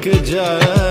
एक जा